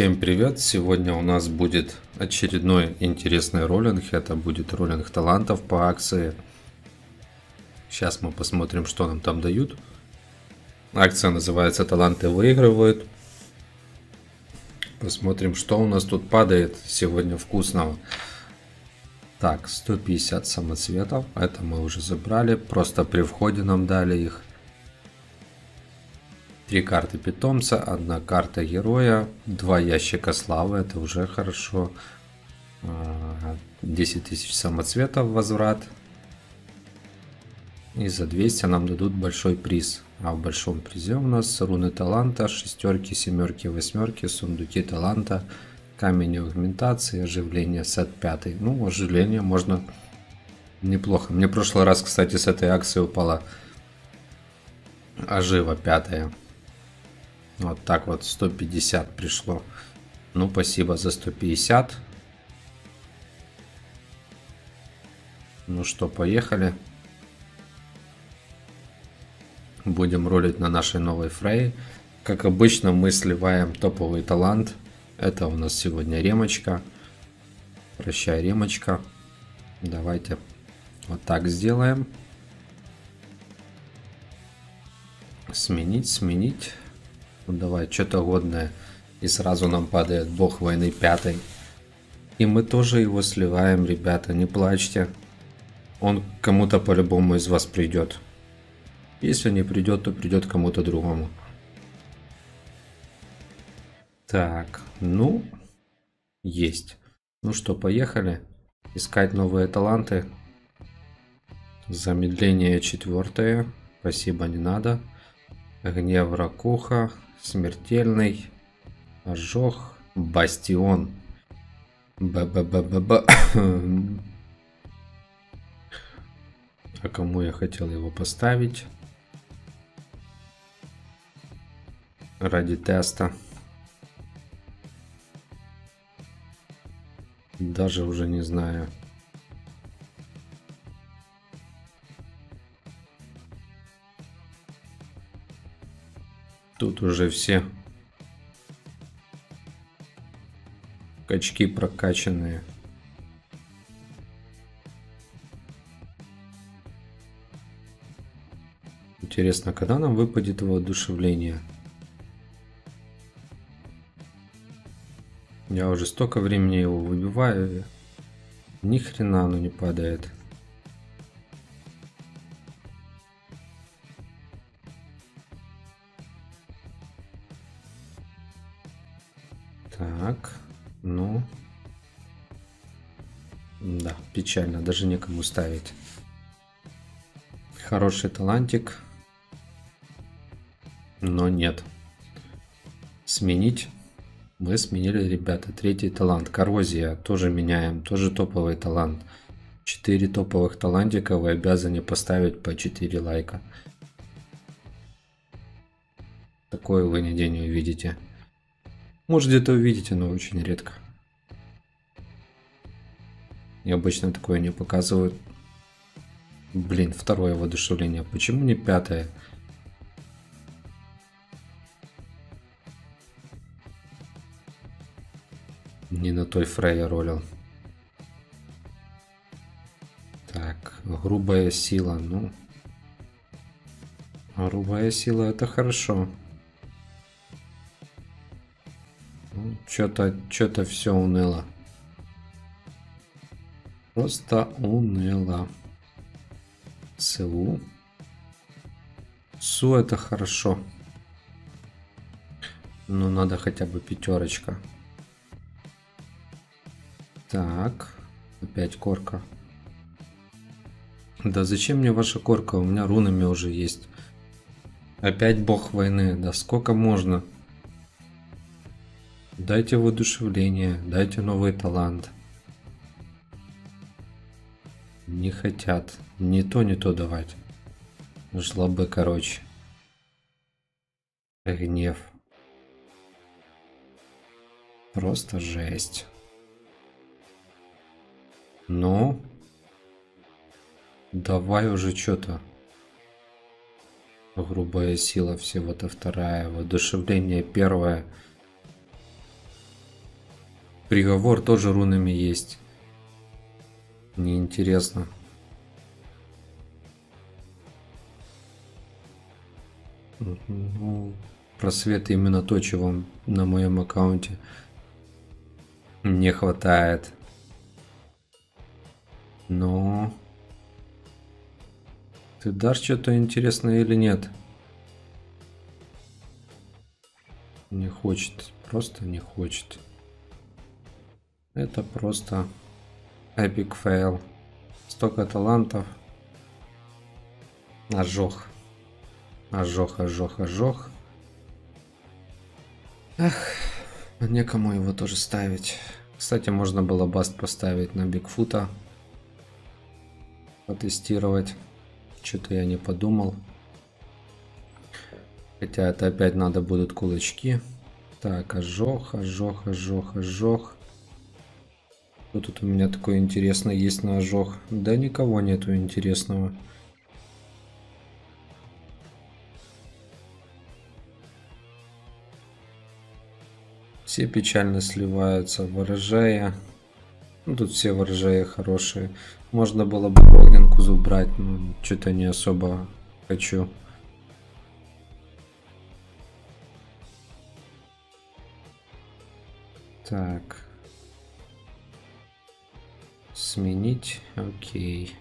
Всем привет! Сегодня у нас будет очередной интересный роллинг. Это будет роллинг талантов по акции. Сейчас мы посмотрим, что нам там дают. Акция называется «Таланты выигрывают». Посмотрим, что у нас тут падает сегодня вкусного. Так, 150 самоцветов. Это мы уже забрали. Просто при входе нам дали их. Три карты питомца, одна карта героя, два ящика славы, это уже хорошо. 10 а, тысяч самоцветов возврат. И за 200 нам дадут большой приз. А в большом призе у нас руны таланта, шестерки, семерки, восьмерки, сундуки таланта, камень аугментации, оживление, сет 5. Ну, оживление можно неплохо. Мне в прошлый раз, кстати, с этой акции упала ожива пятая. Вот так вот 150 пришло. Ну, спасибо за 150. Ну что, поехали. Будем ролить на нашей новой фрей. Как обычно, мы сливаем топовый талант. Это у нас сегодня ремочка. Прощай, ремочка. Давайте вот так сделаем. Сменить, сменить. Ну давай, что-то годное. И сразу нам падает бог войны пятый. И мы тоже его сливаем, ребята, не плачьте. Он кому-то по-любому из вас придет. Если не придет, то придет кому-то другому. Так, ну, есть. Ну что, поехали. Искать новые таланты. Замедление четвертое. Спасибо, не надо. Гнев Ракуха. Смертельный. Ожог. Бастион. Б-б-б-б-б. А кому я хотел его поставить? Ради теста. Даже уже не знаю. Тут уже все качки прокачанные. Интересно, когда нам выпадет воодушевление? Я уже столько времени его выбиваю. Ни хрена оно не падает. Так, ну... Да, печально, даже некому ставить. Хороший талантик. Но нет. Сменить. Мы сменили, ребята, третий талант. Коррозия тоже меняем. Тоже топовый талант. 4 топовых талантика вы обязаны поставить по 4 лайка. Такое вы нигде не увидите. Может где-то увидите, но очень редко. И обычно такое не показывают. Блин, второе воодушевление. Почему не пятое? Не на той Фрейя ролил. Так, грубая сила, ну... Грубая сила это хорошо. Что-то, что-то все уныло. Просто уныло. СУ. СУ это хорошо. Но надо хотя бы пятерочка. Так. Опять корка. Да зачем мне ваша корка? У меня рунами уже есть. Опять бог войны. Да сколько можно? Дайте воодушевление, дайте новый талант. Не хотят. Не то, не то давать. Жлобы, короче. Гнев. Просто жесть. Ну? Давай уже что-то. Грубая сила всего-то вторая. Воодушевление первое. Приговор тоже рунами есть. Неинтересно. Ну, просвет именно то, чего на моем аккаунте не хватает. Но... Ты дашь что-то интересное или нет? Не хочет. Просто не хочет. Это просто epic fail. Столько талантов. Ожог. Ожог, ожог, ожог. Эх, некому его тоже ставить. Кстати, можно было баст поставить на Бигфута. Потестировать. Что-то я не подумал. Хотя это опять надо будут кулачки. Так, ожог, ожог, ожог, ожог. Что тут у меня такое интересное есть на? Да никого нету интересного. Все печально сливаются. Ворожая. Ну, тут все ворожаи хорошие. Можно было бы огненку забрать, но что-то не особо хочу. Так. Сменить. Окей.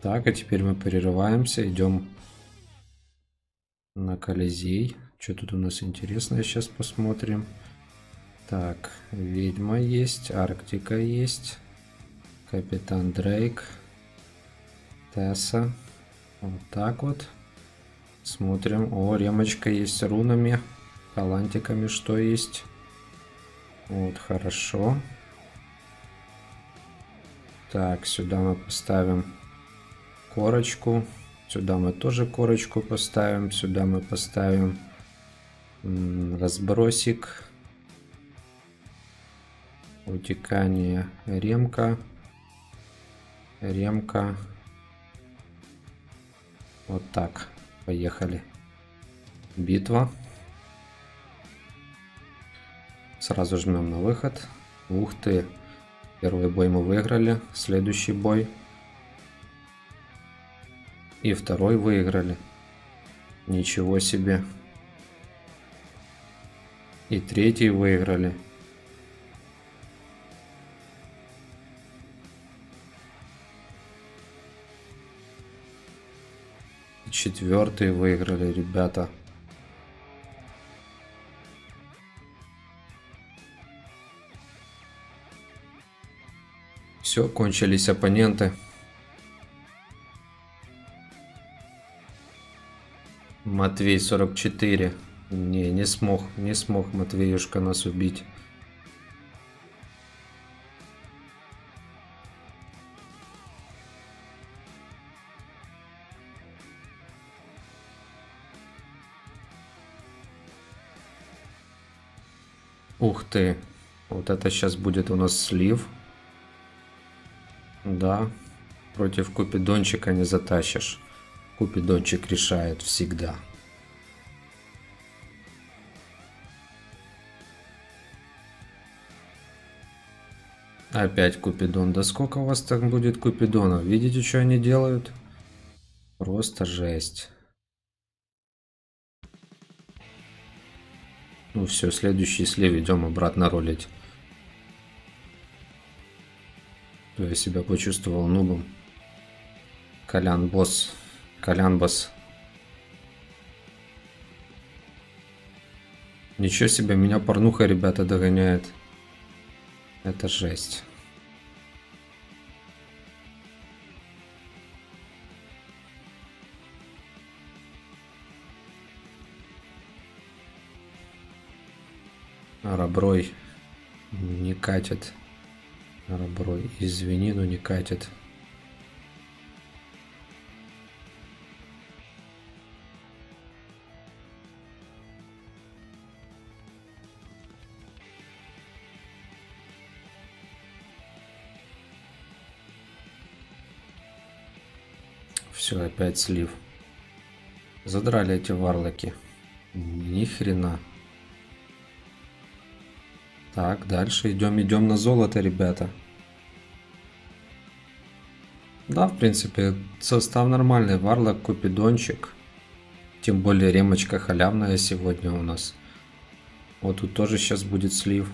Так, а теперь мы прерываемся, идем на Колизей. Что тут у нас интересное, сейчас посмотрим. Так, Ведьма есть, Арктика есть, Капитан Дрейк, Тесса. Вот так вот. Смотрим. О, ремочка есть рунами. Талантиками что есть? Вот, хорошо. Так, сюда мы поставим корочку. Сюда мы тоже корочку поставим. Сюда мы поставим разбросик. Утекание ремка. Ремка. Вот так. Поехали. Битва. Сразу жмем на выход. Ух ты. Первый бой мы выиграли. Следующий бой. И второй выиграли. Ничего себе. И третий выиграли. четвертый выиграли, ребята. Все, кончились оппоненты. Матвей 44. Не, не смог, не смог Матвеюшка нас убить. Ух ты. Вот это сейчас будет у нас слив. Да. Против Купидончика не затащишь. Купидончик решает всегда. Опять Купидон. Да сколько у вас так будет Купидонов? Видите, что они делают? Просто жесть. Ну все, следующий слив идем обратно ролить. Я себя почувствовал нубом. Колян босс. Колян босс. Ничего себе, меня порнуха, ребята, догоняет. Это жесть. Раброй не катит. Раброй, извини, но не катит. Все, опять слив. Задрали эти варлоки. Ни хрена. Так, дальше идем, идем на золото, ребята. Да, в принципе, состав нормальный. Варлок, Купидончик. Тем более ремочка халявная сегодня у нас. Вот тут тоже сейчас будет слив.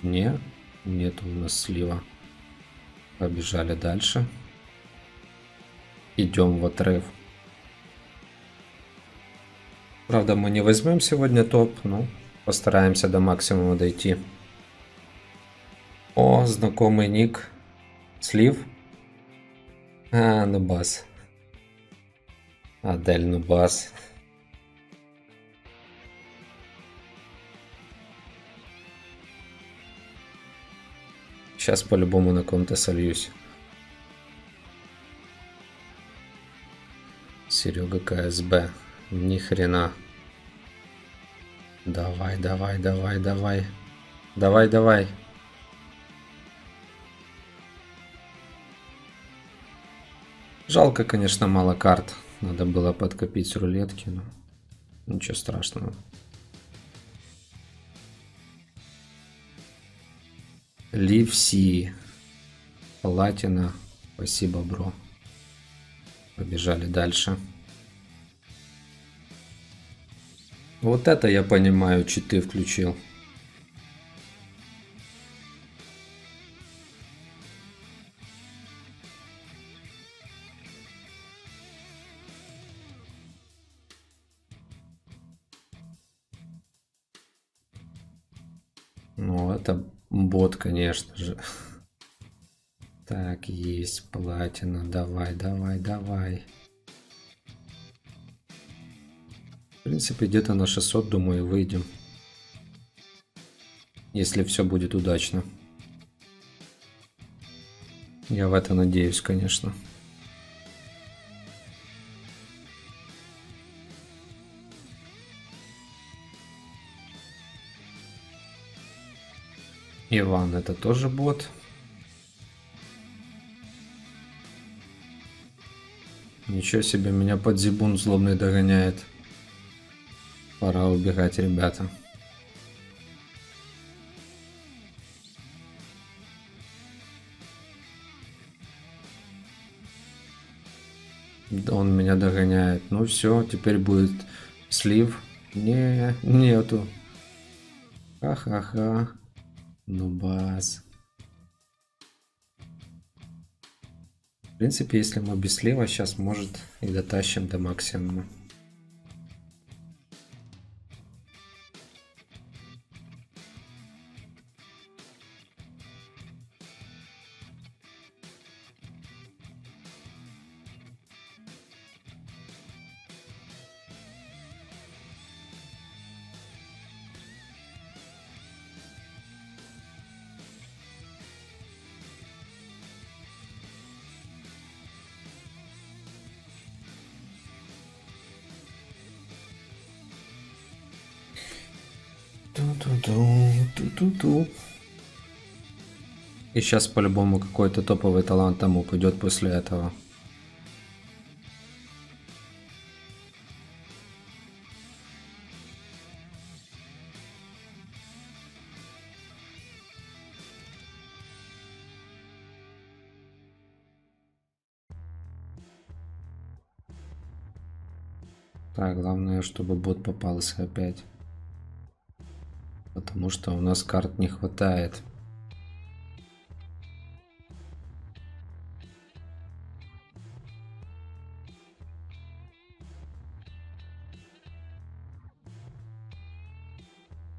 Не, нет у нас слива. Побежали дальше. Идем в отрыв. Правда, мы не возьмем сегодня топ, но постараемся до максимума дойти. О, знакомый ник. Слив. А, Нубас. Адель Нубас. Сейчас по-любому на ком-то сольюсь. Серега КСБ. Ни хрена. Давай, давай, давай, давай. Давай, давай. Жалко, конечно, мало карт. Надо было подкопить рулетки, но ничего страшного. Ливси. Платина. Спасибо, бро. Побежали дальше. Вот это я понимаю, читы включил. Ну, это бот, конечно же. Так, есть платина. Давай, давай, давай. В принципе, где-то на 600, думаю, выйдем. Если все будет удачно. Я в это надеюсь, конечно. Иван, это тоже бот. Ничего себе, меня под зибун злобный догоняет. Пора убегать, ребята. Он меня догоняет. Ну все, теперь будет слив. Не, нету. Ха-ха-ха. Ну бас. В принципе, если мы без слива, сейчас может и дотащим до максимума. Ту-ту-ту, И сейчас по-любому какой-то топовый талант там упадет после этого. Так, главное, чтобы бот попался опять потому что у нас карт не хватает.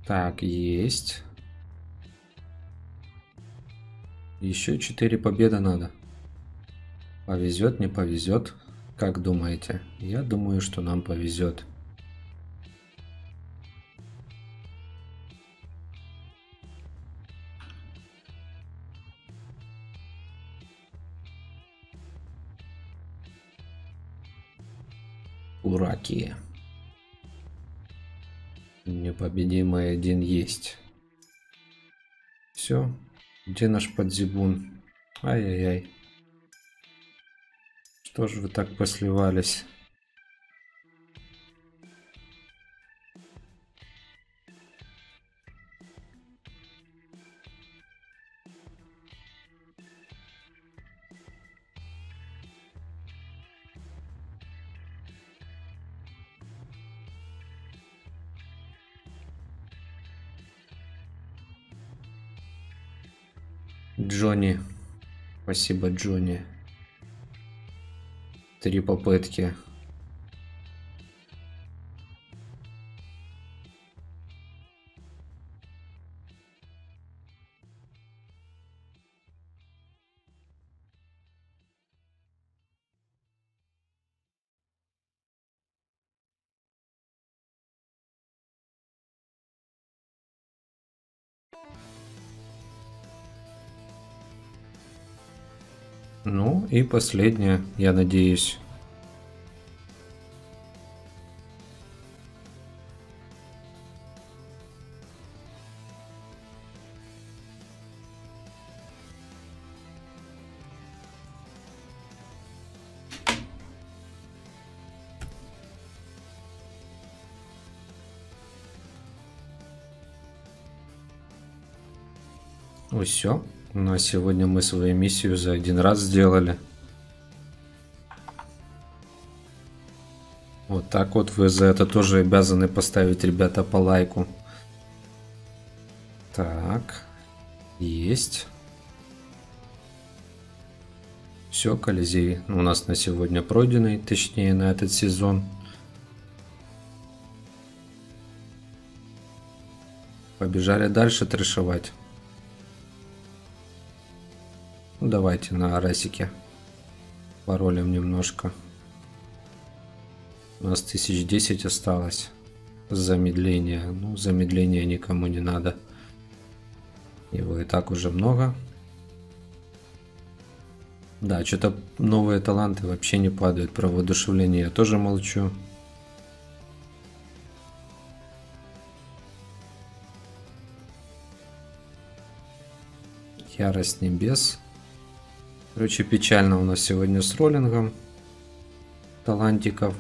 Так, есть. Еще 4 победы надо. Повезет, не повезет. Как думаете? Я думаю, что нам повезет. Ураки. Непобедимый один есть. Все. Где наш подзибун? Ай-яй-яй. Что же вы так посливались? Джонни. Спасибо, Джонни. Три попытки. Ну и последнее, я надеюсь. Ну все. Ну а сегодня мы свою миссию за один раз сделали. Вот так вот вы за это тоже обязаны поставить, ребята, по лайку. Так. Есть. Все, Колизей у нас на сегодня пройденный, точнее на этот сезон. Побежали дальше трешевать. Ну, давайте на Арасике паролем немножко. У нас 1010 осталось. Замедление. Ну, замедление никому не надо. Его и так уже много. Да, что-то новые таланты вообще не падают. Про воодушевление я тоже молчу. Ярость небес. Короче, печально у нас сегодня с роллингом талантиков.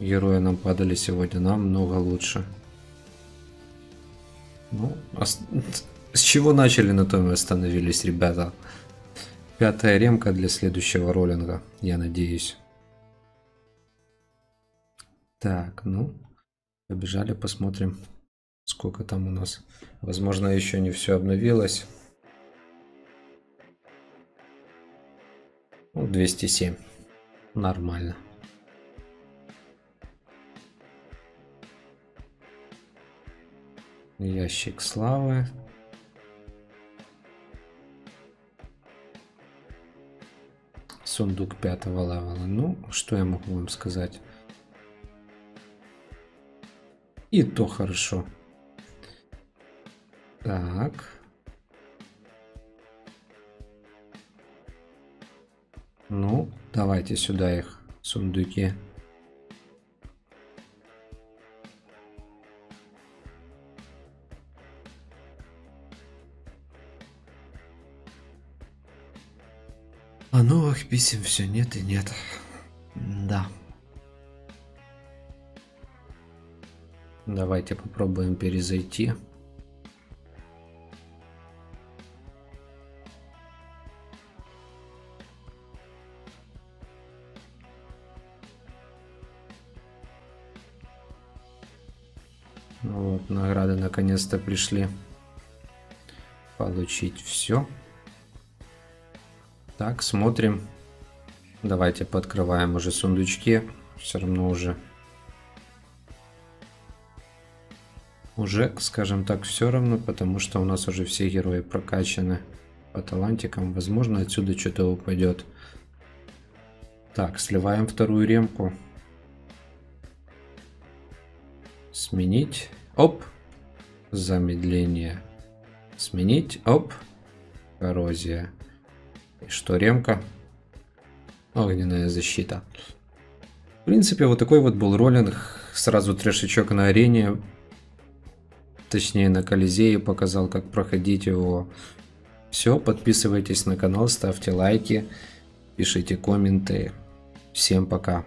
Герои нам падали сегодня намного лучше. Ну, а с, с чего начали, на том и остановились, ребята. Пятая ремка для следующего роллинга, я надеюсь. Так, ну, побежали, посмотрим, сколько там у нас. Возможно, еще не все обновилось. 207. Нормально. Ящик славы. Сундук пятого левела. Ну, что я могу вам сказать? И то хорошо. Так. Ну, давайте сюда их, сундуки. А новых писем все нет и нет. Да. Давайте попробуем перезайти. Вот, награды наконец-то пришли. Получить все. Так, смотрим. Давайте подкрываем уже сундучки. Все равно уже... Уже, скажем так, все равно, потому что у нас уже все герои прокачаны по талантикам. Возможно, отсюда что-то упадет. Так, сливаем вторую ремку. Сменить. Оп. Замедление. Сменить. Оп. Коррозия. И что, ремка? Огненная защита. В принципе, вот такой вот был роллинг. Сразу трешечок на арене. Точнее, на Колизее показал, как проходить его. Все, подписывайтесь на канал, ставьте лайки, пишите комменты. Всем пока.